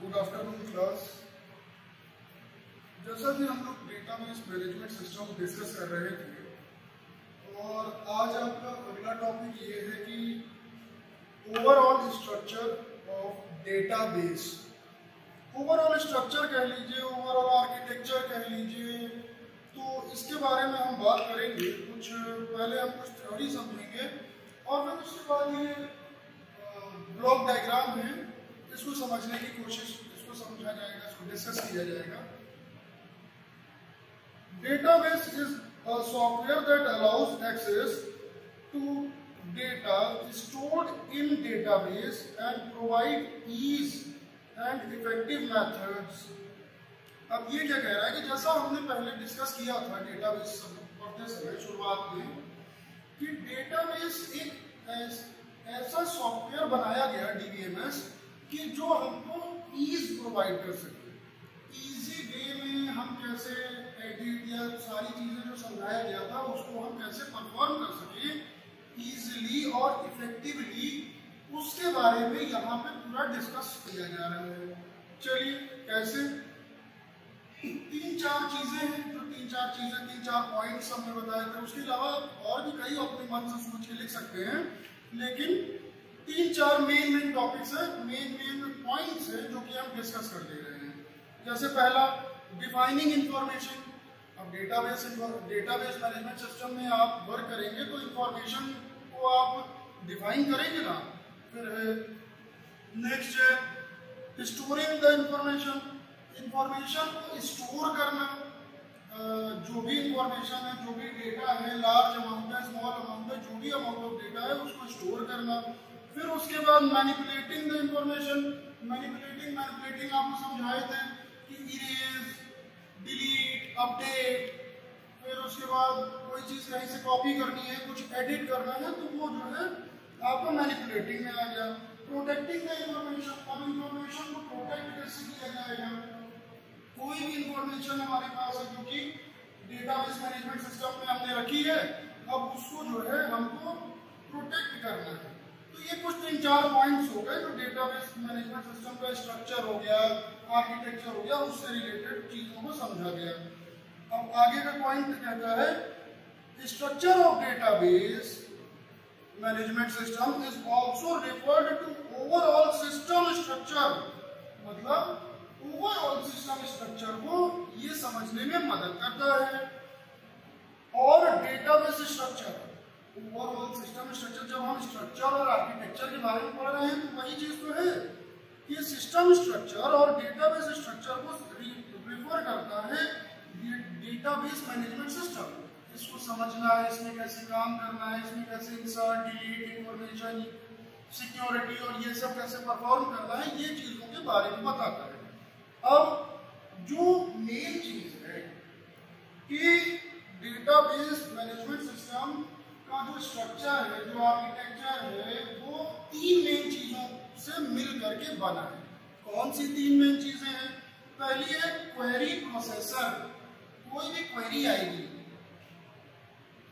Good afternoon class जैसा कि हम लोग database management system discuss कर रहे थे, और आज आपका अगला टॉपिक ये है कि overall structure of database overall structure कह लीजिए ओवरऑल आर्किटेक्चर कह लीजिए तो इसके बारे में हम बात करेंगे। कुछ पहले हम कुछ थ्योरी समझेंगे, और फिर उसके बाद ये ब्लॉक डायग्राम है। इसको समझने की कोशिश, इसको समझा जाएगा, इसको डिस्कस किया जाएगा। Database is a software that allows access to data stored in database and provide ease and effective methods. अब ये क्या कह रहा है कि जैसा हमने पहले डिस्कस किया था डेटाबेस पढ़ते समय शुरुआत में कि डेटाबेस एक ऐसा सॉफ्टवेयर बनाया गया डीबीएमएस कि जो हमको ईज प्रोवाइड कर सके। इजी वे में हम कैसे एडिट या सारी चीज़ें जो समझाया गया था, उसको हम कैसे परफॉर्म कर सके इजीली और इफेक्टिवली उसके बारे में यहाँ पे पूरा डिस्कस किया जा रहा है। चलिए, कैसे? तीन चार चीज़ें हैं, जो तीन चार चीज़ें, तीन चार पॉइंट्स हमने बताए थे, उसके अलावा और भी कई अपने मन से सोच के लिख सकते हैं। लेकिन तीन चार मेन मेन टॉपिक्स है मेन मेन पॉइंट्स है जो कि हम डिस्कस कर ले रहे हैं। जैसे पहला डिफाइनिंग इंफॉर्मेशन अब डेटाबेस डेटाबेस मैनेजमेंट सिस्टम में आप वर्क करेंगे तो इंफॉर्मेशन को आप डिफाइन करेंगे ना, फिर नेक्स्ट है स्टोरिंग द इंफॉर्मेशन इंफॉर्मेशन को स्टोर करना जो भी इंफॉर्मेशन है, जो भी डेटा है लार्ज अमाउंट है स्मॉल अमाउंट है, जो भी अमाउंट ऑफ़ डेटा है, उसको स्टोर करना। फिर उसके बाद manipulating the information manipulating manipulating आपको समझाए थे कि इरेज डिलीट अपडेट फिर उसके बाद कोई चीज़ कहीं से कॉपी करनी है, कुछ एडिट करना है तो वो जो है आपको मैनिपुलेटिंग में आ गया। प्रोटेक्टिंग द इंफॉर्मेशन अब इंफॉर्मेशन को प्रोटेक्ट कैसे किया जाएगा? कोई भी इंफॉर्मेशन हमारे पास है, क्योंकि डेटाबेस मैनेजमेंट सिस्टम में हमने रखी है, अब उसको जो है हमको प्रोटेक्ट करना है। तो ये कुछ तीन चार पॉइंट्स हो गए जो डेटाबेस मैनेजमेंट सिस्टम का स्ट्रक्चर हो गया आर्किटेक्चर हो गया, उससे रिलेटेड चीज़ों को समझा गया। अब आगे का पॉइंट कहता है structure of database management system is also referred to overall system structure मतलब ओवरऑल सिस्टम स्ट्रक्चर को ये समझने में मदद करता है। और database structure overall system structure जब स्ट्रक्चर और आर्किटेक्चर के बारे में पढ़ रहे हैं तो वही चीज़ तो है कि सिस्टम स्ट्रक्चर और डेटाबेस स्ट्रक्चर को रिफर करता है डेटाबेस मैनेजमेंट सिस्टम इसको समझना है, इसमें कैसे काम करना है, इसमें कैसे इंसर्ट डिलीट इंफॉर्मेशन सिक्योरिटी और ये सब कैसे परफॉर्म करना है, ये चीज़ों के बारे में बताता है। अब जो मेन चीज़ है कि डेटाबेस मैनेजमेंट सिस्टम का जो स्ट्रक्चर है, जो आर्किटेक्चर है, वो तीन मेन चीज़ों से मिल करके बना है। कौन सी तीन मेन चीज़ें हैं? पहली है क्वेरी प्रोसेसर कोई भी क्वेरी आएगी।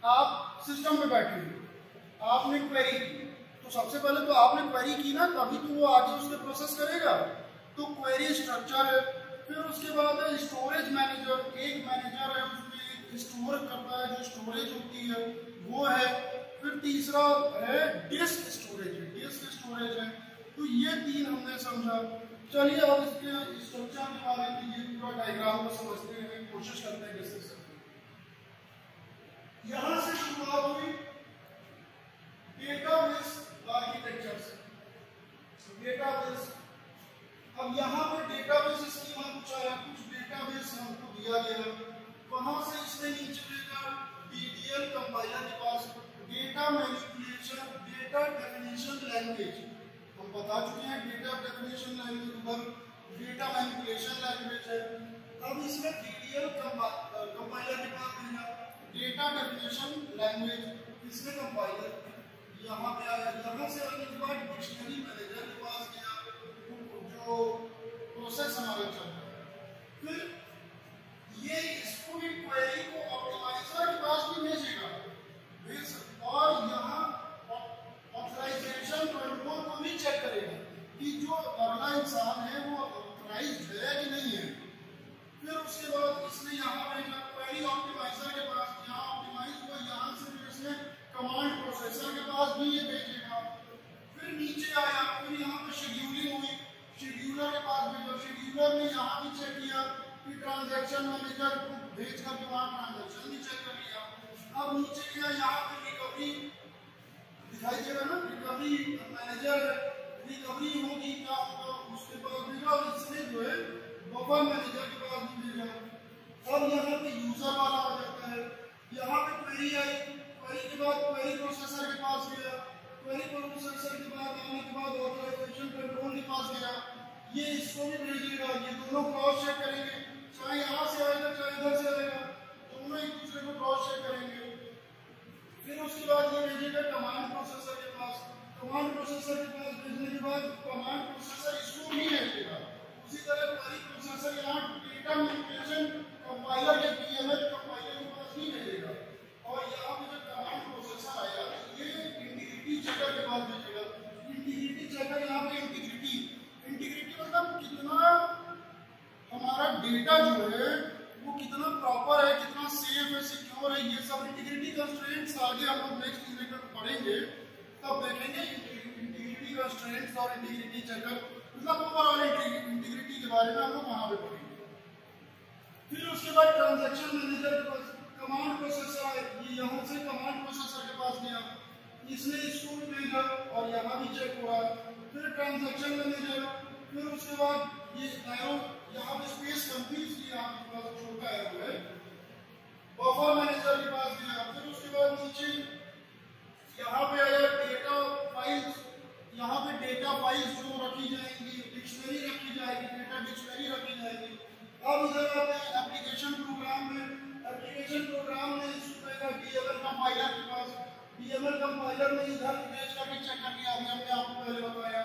आप सिस्टम में बैठे हो। आपने क्वेरी की। तो सबसे पहले तो आपने क्वेरी की ना, तभी तो वो आगे उसके प्रोसेस करेगा। तो क्वेरी स्ट्रक्चर है। फिर उसके बाद है स्टोरेज मैनेजर एक मैनेजर है स्टोर करता है जो स्टोरेज होती है, वो है, फिर तीसरा है डिस्क स्टोरेज है डिस्क स्टोरेज है। तो ये तीन हमने समझा। चलिए अब इसके स्ट्रक्चर के बारे में ये पूरा डायग्राम को समझते हैं कोशिश करते हैं कैसे यहाँ से शुरुआत हुई डेटाबेस आर्किटेक्चर से डेटाबेस अब यहाँ पे डेटाबेस स्कीमा पूछा है कुछ डेटाबेस हमको दिया गया वहाँ से इसने नीचे देखा डीडीएल कंपाइलर के पास data manipulation data definition language हम बता चुके हैं डेटा डेफिनेशन लैंग्वेज उधर डेटा मैनिपुलेशन लैंग्वेज है अब इसमें डीडीएल कंपाइलर के पास भेजा डेटा डेफिनेशन लैंग्वेज इसमें कंपाइलर यहाँ पे आया यहाँ से आने के बाद डिक्शनरी मैनेजर के पास गया जो प्रोसेस हमारा चल रहा है फिर ये इसको भी क्वेरी को ऑप्टिमाइजर के पास भी भेजेगा और यहाँ ऑथराइजेशन कंट्रोल को भी चेक करेगा कि जो अगला इंसान है वो ऑप्टिमाइज है कि नहीं है फिर उसके बाद इसने यहाँ भेजा क्वेरी ऑप्टिमाइजर के पास यहाँ ऑप्टिमाइज हुआ यहाँ से फिर इसने कमांड प्रोसेसर के पास भी ये भेजेगा फिर नीचे आया फिर यहाँ पे शेड्यूलिंग हुई शेड्यूलर के पास भेजा शेड्यूलर ने यहाँ भी चेक किया फिर ट्रांजैक्शन मैनेजर को भेज कर वहाँ ट्रांजैक्शन भी चेक कर लिया। अब नीचे गया यहाँ पे रिकवरी दिखाई दे रहा ना? रिकवरी मैनेजर रिकवरी होगी, क्या होगा, उसके बाद भेजा इसने जो है बफर मैनेजर के पास भी भेजा अब यहाँ पे यूज़र वाला आ जाता है। यहाँ पे क्वेरी आई। क्वेरी के बाद क्वेरी प्रोसेसर के पास गया। क्वेरी प्रोसेसर के बाद आने के बाद ऑथराइजेशन कंट्रोल के पास गया। ये इसको भी भेजेगा ये दोनों क्रॉस चेक करेंगे। चाहे यहाँ से आएगा, चाहे इधर से आएगा, दोनों एक दूसरे को क्रॉस चेक करेंगे। फिर उसके बाद ये भेजेगा कमांड प्रोसेसर के पास। कमांड प्रोसेसर के पास भेजने के बाद कमांड प्रोसेसर इसको भी भेजेगा। उसी तरह प्रोसेसर यहाँ डेटा कंपाइलर के जो है वो कितना प्रॉपर है, कितना सेफ़ है सिक्योर है, ये सब इंटीग्रिटी कंस्ट्रेंट्स आगे हम लोग नेक्स्ट लेकर पढ़ेंगे। तब देखेंगे इंटीग्रिटी कंस्ट्रेंट्स और इंटीग्रिटी चेकर मतलब ओवरऑल इंटीग्रिटी के बारे में हम लोग वहाँ पे पढ़ेंगे। फिर उसके बाद ट्रांजैक्शन मैनेजर कमांड प्रोसेसर ये यहाँ से कमांड प्रोसेसर के पास गया। इसने इसको भेजा और यहाँ भी चेक हुआ। फिर ट्रांजैक्शन मैनेजर फिर उसके बाद ये एरो यहाँ पे स्पेस कम थी इसलिए आपके पास छोटा एरो है। बफर मैनेजर के पास गया फिर उसके बाद नीचे, यहाँ पे आया डेटा फाइल्स यहाँ पे डेटा फाइल्स जो रखी जाएँगी डिक्शनरी रखी जाएगी डेटा डिक्शनरी रखी जाएगी। अब इधर आते हैं एप्लीकेशन प्रोग्राम में। एप्लीकेशन प्रोग्राम में इसको डीएमएल कंपाइलर के पास डीएमएल कंपाइलर ने इधर इमेज का भी चेक कर लिया अभी हमने आपको पहले बताया।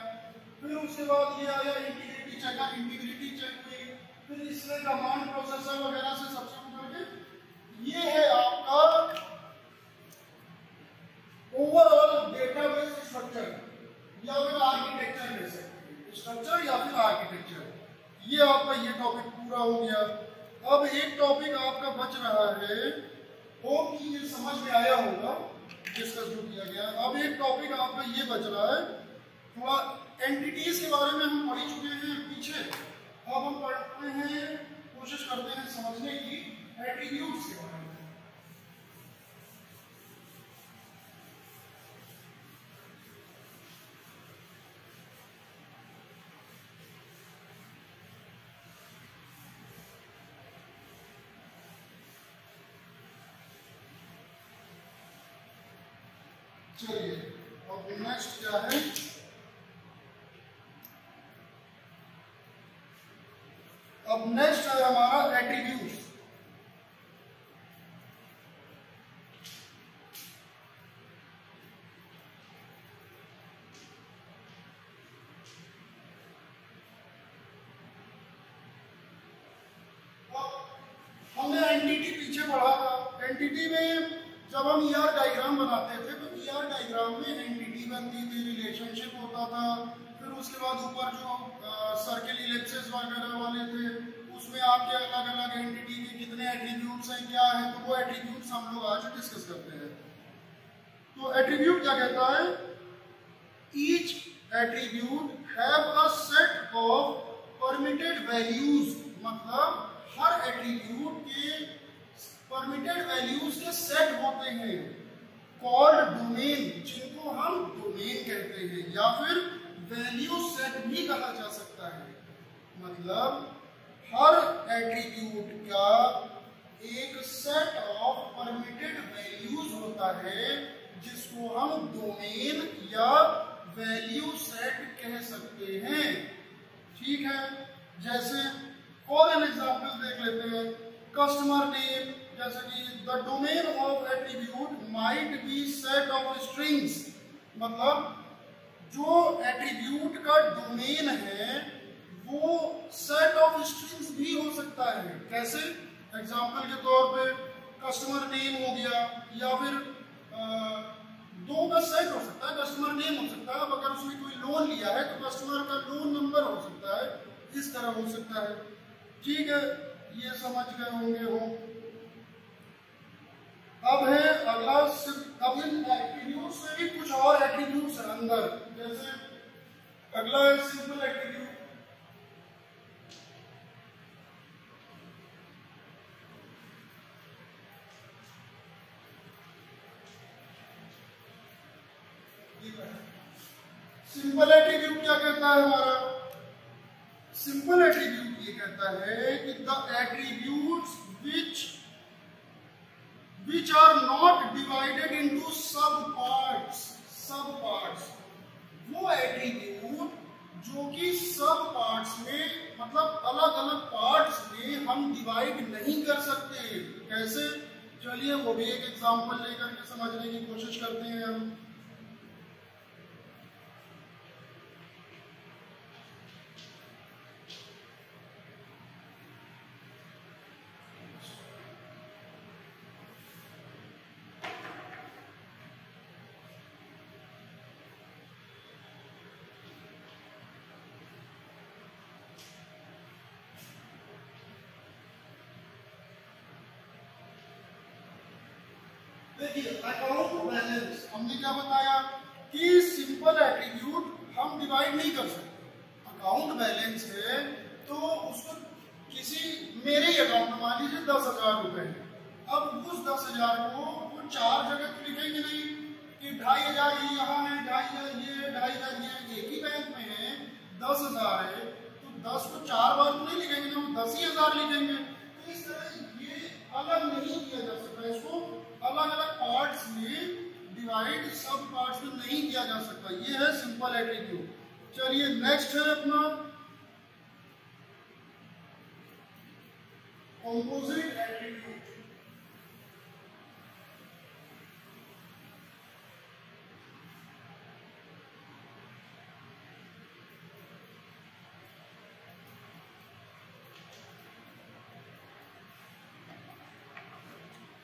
फिर उसके बाद ये आया इंटीग्रिटी चेकर इंटीग्रिटी चेक हुई फिर इसमें कमांड प्रोसेसर वगैरह से सबसे करके ये है आपका ओवरऑल डेटाबेस स्ट्रक्चर या फिर आर्किटेक्चर कह सकते स्ट्रक्चर या फिर आर्किटेक्चर ये आपका ये टॉपिक पूरा हो गया। अब एक टॉपिक आपका बच रहा है। होप कि ये समझ में आया होगा डिस्कस जो किया गया। अब एक टॉपिक आपका ये बच रहा है। थोड़ा एंटिटीज के बारे में हम पढ़ चुके हैं पीछे। अब हम पढ़ते हैं, कोशिश करते हैं समझने की एट्रीब्यूट्स के बारे में चलिए, अब नेक्स्ट क्या है? अब नेक्स्ट है हमारा एट्रीब्यूट हमने एंटिटी पीछे पढ़ा था एंटिटी में जब हम ईआर डायग्राम बनाते थे तो ईआर डायग्राम में एंटिटी बनती थी रिलेशनशिप होता था फिर उसके बाद ऊपर जो सर्किल इलेक्सेस वगैरह वाले थे उसमें आपके अलग अलग एंटिटी के कितने हैं क्या है? तो वो एट्रीब्यूट्स हम लोग आज डिस्कस करते हैं। तो एट्रीब्यूट क्या कहता है? Each attribute have a set of permitted values मतलब हर एट्रीब्यूट के परमिटेड वैल्यूज़ के सेट होते हैं। कॉल्ड डोमेन जिनको हम डोमेन कहते हैं, या फिर वैल्यू सेट भी कहा जा सकता है। मतलब हर एट्रीब्यूट का एक सेट ऑफ़ परमिटेड वैल्यूज़ होता है, जिसको हम डोमेन या वैल्यू सेट कह सकते हैं। ठीक है? जैसे फॉर एन एग्ज़ाम्पल देख लेते हैं। कस्टमर नेम जैसे कि the domain of attribute might be set of strings मतलब जो एट्रीब्यूट का डोमेन है, वो सेट ऑफ़ स्ट्रिंग्स भी हो सकता है। कैसे? एग्जांपल के तौर पे कस्टमर नेम हो गया या फिर आ, दो का सेट हो सकता है कस्टमर नेम हो सकता है। अगर उसने कोई लोन लिया है तो कस्टमर का लोन नंबर हो सकता है। इस तरह हो सकता है। ठीक है ये समझ गए होंगे हो अब है अगला अब इन एट्रीब्यूट से भी कुछ और एट्रीब्यूट्स है अंदर। जैसे अगला है सिंपल एट्रीब्यूट क्या है। हमारा सिंपल एट्रीब्यूट ये कहता है कि the attributes which which are not divided into sub parts sub parts वो एट्रीब्यूट जो कि सब पार्ट्स में मतलब अलग अलग पार्ट्स में हम डिवाइड नहीं कर सकते। कैसे? चलिए वो भी एक एग्जांपल लेकर के समझने की कोशिश करते हैं हम। बैलेंस हमने क्या बताया कि सिंपल एट्रीब्यूट हम डिवाइड नहीं कर सकते। अकाउंट बैलेंस है तो उसको किसी, मेरे अकाउंट में मान लीजिए दस हज़ार रुपए अब उस दस हज़ार को वो चार जगह तो लिखेंगे नहीं कि ढाई हज़ार ये यहाँ है, ढाई हज़ार ये ढाई हज़ार ये एक ही बैंक में है, दस हज़ार है तो दस को चार बार तो नहीं लिखेंगे ना वो दस ही हज़ार लिखेंगे। तो इस तरह ये अलग नहीं किया जा सकता, इसको अलग अलग पार्ट्स में डिवाइड सब पार्ट्स में नहीं किया जा सकता। ये है सिंपल एट्रीब्यूट चलिए नेक्स्ट है अपना कॉम्पोजिट एट्रीब्यूट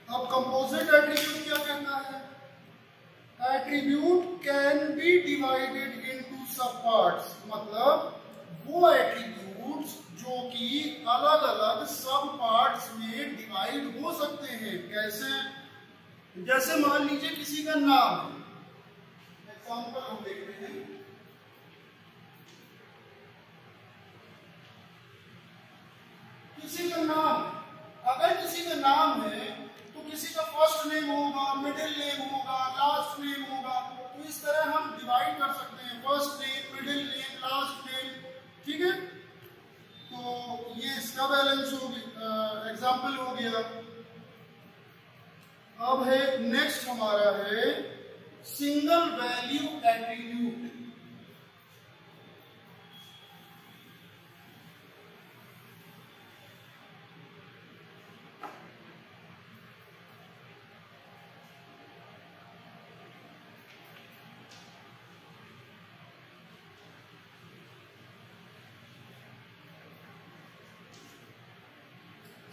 अब composite attribute can be divided into sub parts मतलब वो एट्रीब्यूट्स जो कि अलग अलग सब पार्ट्स में डिवाइड हो सकते हैं। कैसे? जैसे मान लीजिए किसी का नाम। एग्ज़ाम्पल हम देख रहे हैं। किसी का नाम। अगर किसी का नाम है किसी का फ़र्स्ट नेम होगा, मिडिल नेम होगा, लास्ट नेम होगा तो इस तरह हम डिवाइड कर सकते हैं। First name middle name last name ठीक है? तो ये इसका बैलेंस हो गया एग्ज़ाम्पल हो गया। अब है नेक्स्ट हमारा है single value attribute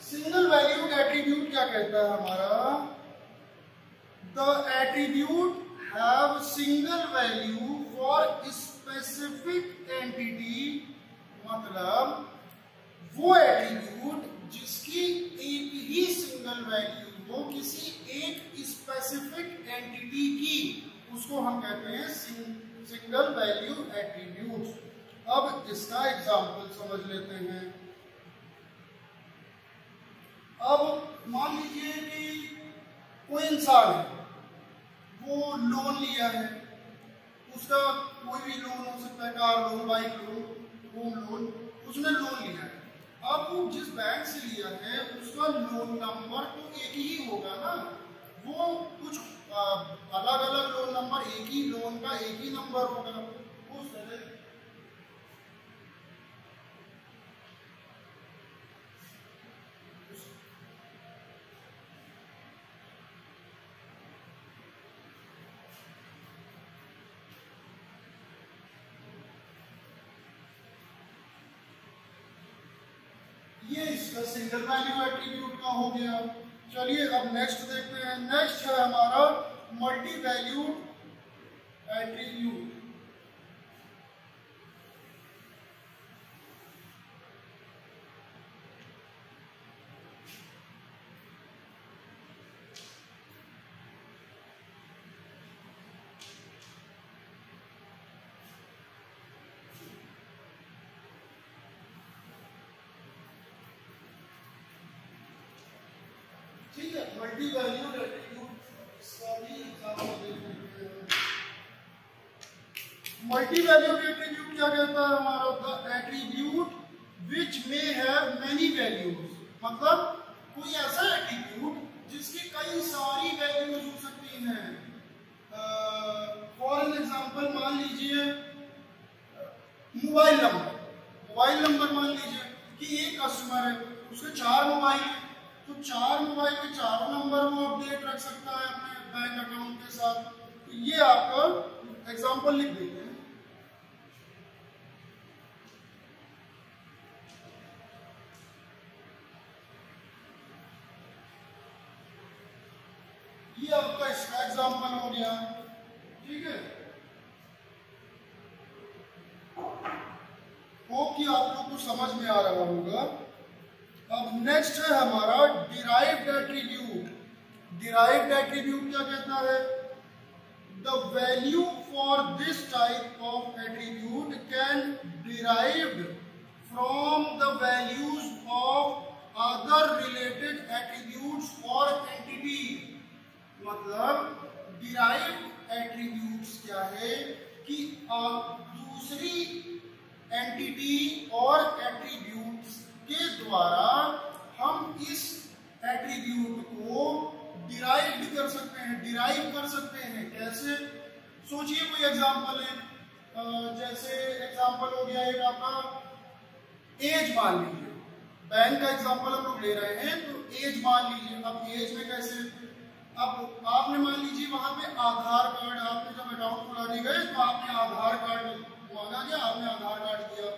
single valued attribute क्या कहता है हमारा? The attribute have single value for specific entity मतलब वो एट्रीब्यूट जिसकी एक ही सिंगल वैल्यू हो किसी एक स्पेसिफिक एंटिटी की, उसको हम कहते हैं सिंगल वैल्यू एट्रीब्यूट अब इसका एग्जांपल समझ लेते हैं। अब मान लीजिए कि कोई इंसान है, वो लोन लिया है, उसका कोई भी लोन हो सकता है, car loan bike loan home loan उसने लोन लिया है। अब वो जिस बैंक से लिया है, उसका लोन नंबर तो एक ही होगा ना। वो कुछ अलग अलग लोन नंबर एक ही लोन का एक ही नंबर होगा उस तरह ये इसका सिंगल वैल्यू एट्रीब्यूट का हो गया। चलिए अब नेक्स्ट देखते हैं। नेक्स्ट है हमारा multi valued attribute multi valued attribute इसका मल्टी वैल्यूड एट्रीब्यूट क्या कहता है हमारा attribute which may have many values मतलब कोई ऐसा एट्रीब्यूट जिसकी कई सारी वैल्यूज़ हो सकती हैं। फॉर एन एग्जांपल मान लीजिए मोबाइल नंबर मोबाइल नंबर मान लीजिए कि एक कस्टमर है, उसके चार मोबाइल है। तो चार मोबाइल के चारों नंबर वो अपडेट रख सकता है अपने बैंक अकाउंट के साथ। तो ये आपका एग्जांपल लिख देते हैं ये आपका इसका एग्जांपल हो गया। ठीक है? होप कि आप लोग को समझ में आ रहा होगा। नेक्स्ट है हमारा डिराइव्ड एट्रीब्यूट डिराइव्ड एट्रीब्यूट क्या कहता है? The value for this type of attribute can derived from the values of other related attributes और एंटिटी मतलब डिराइव एट्रीब्यूट्स क्या है? कि आप दूसरी एंटिटी और एट्रीब्यूट्स के द्वारा सकते हैं डिराइव कर सकते हैं, कैसे? सोचिए कोई एग्जांपल है। जैसे एग्जांपल हो गया एक आपका एज मान लीजिए। बैंक का एग्जांपल हम लोग ले रहे हैं तो एज मान लीजिए। अब एज में कैसे? अब आपने मान लीजिए वहाँ पे आधार कार्ड, आपने जब अकाउंट खुलाने गए तो आपने आधार कार्ड मांगा गया आपने आधार कार्ड दिया।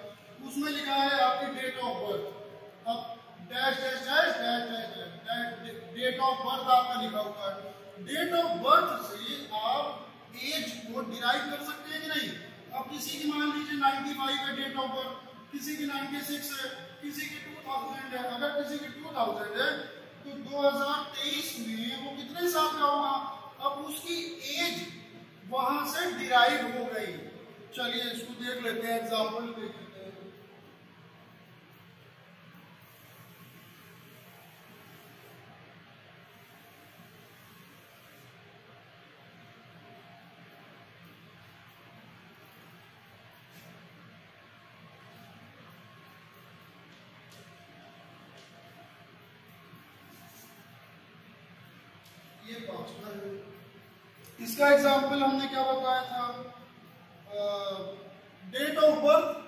उसमें लिखा है आपकी डेट ऑफ़ बर्थ अब dash dash dash dash dash date of birth आपका लिखा हुआ है। डेट ऑफ़ बर्थ से आप एज को डिराइव कर सकते हैं कि नहीं? अब किसी की मान लीजिए 95 है डेट ऑफ़ बर्थ किसी की 96 है, किसी की 2000 है। अगर किसी की 2000 है तो 2023 में वो कितने साल का होगा? अब उसकी एज वहाँ से डिराइव हो गई। चलिए इसको देख लेते हैं एग्ज़ाम्पल देख इसका एग्ज़ाम्पल हमने क्या बताया था? डेट ऑफ़ बर्थ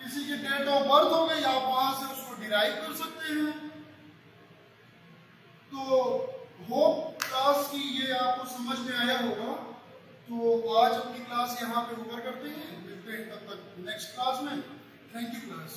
किसी की डेट ऑफ़ बर्थ हो गई, आप वहाँ से उसको डिराइव कर सकते हैं। तो होप क्लास की ये आपको समझ में आया होगा तो आज अपनी क्लास यहाँ पे ओवर करते हैं। मिलते हैं तब तक। नेक्स्ट क्लास में। Thank you class